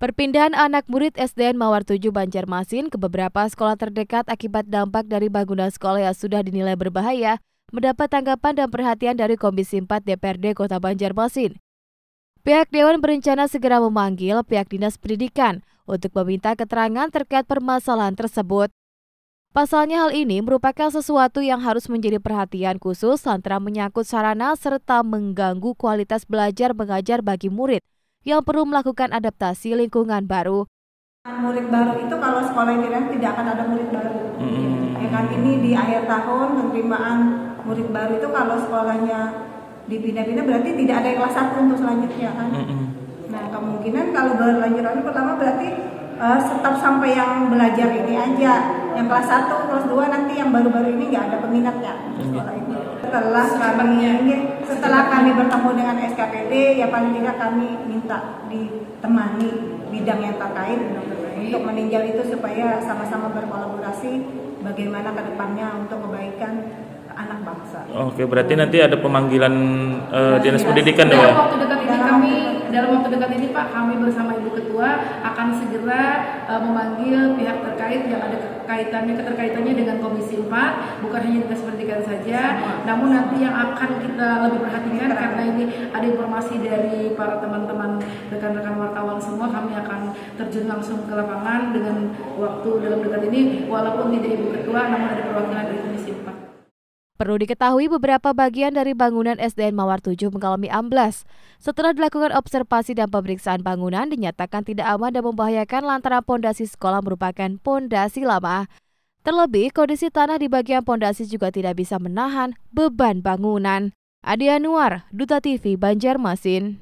Perpindahan anak murid SDN Mawar 7 Banjarmasin ke beberapa sekolah terdekat akibat dampak dari bangunan sekolah yang sudah dinilai berbahaya mendapat tanggapan dan perhatian dari Komisi 4 DPRD Kota Banjarmasin. Pihak Dewan berencana segera memanggil pihak Dinas Pendidikan untuk meminta keterangan terkait permasalahan tersebut. Pasalnya hal ini merupakan sesuatu yang harus menjadi perhatian khusus antara menyangkut sarana serta mengganggu kualitas belajar mengajar bagi murid yang perlu melakukan adaptasi lingkungan baru. Murid baru itu kalau sekolah ini tidak akan ada murid baru. Hmm. Ya kan ini di akhir tahun penerimaan murid baru itu kalau sekolahnya dipindah-pindah berarti tidak ada kelas satu untuk selanjutnya kan. Hmm. Nah kemungkinan kalau berlanjut pertama berarti uh, tetap sampai yang belajar ini aja. Yang kelas satu, kelas dua nanti yang baru-baru ini nggak ada peminatnya sekolah ini. Setelah kami setelah kami bertemu dengan SKPD ya paling tidak kami minta ditemani bidang yang terkait untuk meninjau itu supaya sama-sama berkolaborasi bagaimana ke depannya untuk kebaikan anak bangsa. Oke, berarti nanti ada pemanggilan uh, dinas pendidikan ya? Waktu dekat ini kami dalam waktu dekat ini Pak, kami bersama Ibu Ketua akan segera uh, memanggil pihak terkait yang ada kaitannya keterkaitannya dengan Komisi 4, bukan hanya dinas pendidikan saja, namun nanti yang akan kita lebih perhatikan karena ini ada informasi dari para teman-teman rekan-rekan wartawan semua, kami akan terjun langsung ke lapangan dengan waktu dalam dekat ini, walaupun tidak Ibu Ketua, namun ada perwakilan dari Komisi 4. Perlu diketahui beberapa bagian dari bangunan SDN Mawar 7 mengalami amblas. Setelah dilakukan observasi dan pemeriksaan bangunan dinyatakan tidak aman dan membahayakan lantaran pondasi sekolah merupakan pondasi lama. Terlebih, kondisi tanah di bagian pondasi juga tidak bisa menahan beban bangunan. Adi Anwar, Duta TV Banjarmasin.